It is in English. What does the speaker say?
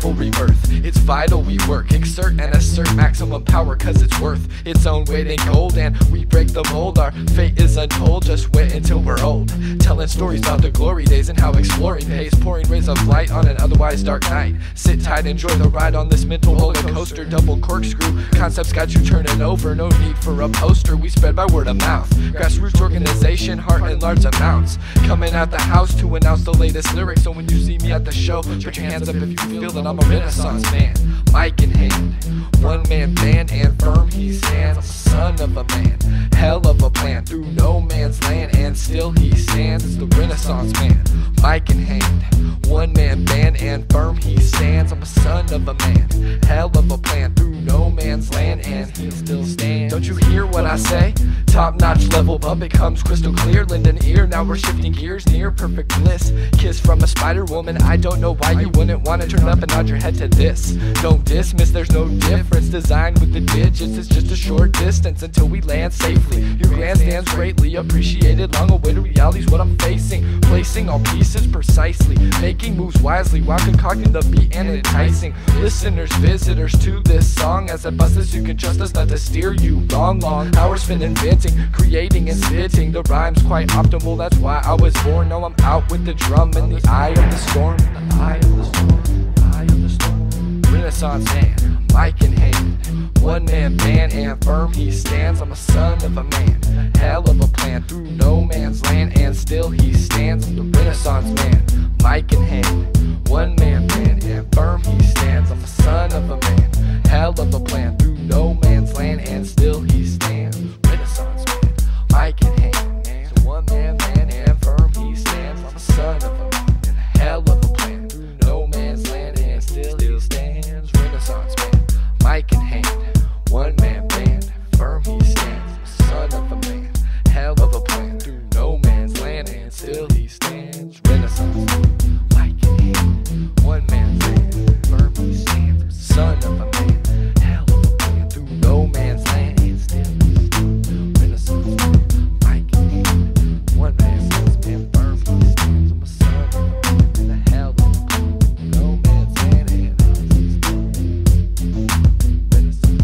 full rebirth. It's vital we work, exert and assert maximum power cause it's worth its own weight in gold. And we break the mold, our fate is untold, just wait until we're old. Telling stories about the glory days and how exploring pays, pouring rays of light on an otherwise dark night. Sit tight, enjoy the ride on this mental roller coaster, double corkscrew. Concepts got you turning over, no need for a poster. We spread by word of mouth. Grassroots organization, heart in large amounts. Coming out the house to announce the latest lyrics. So when you see me at the show, put your hands up if you feel that I'm a renaissance man. Mic in hand, one man band and firm he stands. Son of a man, hell of a plan through no man's land, and still he stands as the renaissance man. Mic in hand, one man band and firm he stands. I'm a son of a man, hell of a plan through no man's land, and he still stands. Don't you hear what I say? Top notch level up, it comes crystal clear. Lend an ear, now we're shifting gears near perfect bliss. Kiss from a spider woman, I don't know why you wouldn't wanna turn up and nod your head to this. Don't dismiss, there's no difference. Designed with the digits, it's just a short distance until we land safely. Your grandstand's greatly appreciated. Long awaited reality's what I'm facing. Placing all pieces precisely, making moves wisely while concocting the beat and enticing listeners, visitors to this song. As I bust this, you can trust us not to steer you wrong. Long hours spent inventing, creating, and spitting. The rhyme's quite optimal, soul, that's why I was born. Now I'm out with the drum in the eye of the storm. The eye of the storm, eye of the storm. Renaissance hand, mic in hand. One man band and firm he stands. I'm a son of a man, hell of a plan. Through no man's land and still he stands. I'm the Renaissance man, mic in hand. One man band and firm he stands. I'm a son of a man, hell of a plan. French Renaissance. Like an hand, one man land, Burmese sand, son of a man, hell of a man through no man's land. And still, Renaissance. Like an hand, one man's land, man, Burmese sand, I'm a son of a man, and a hell of a man through no man's land. And Renaissance.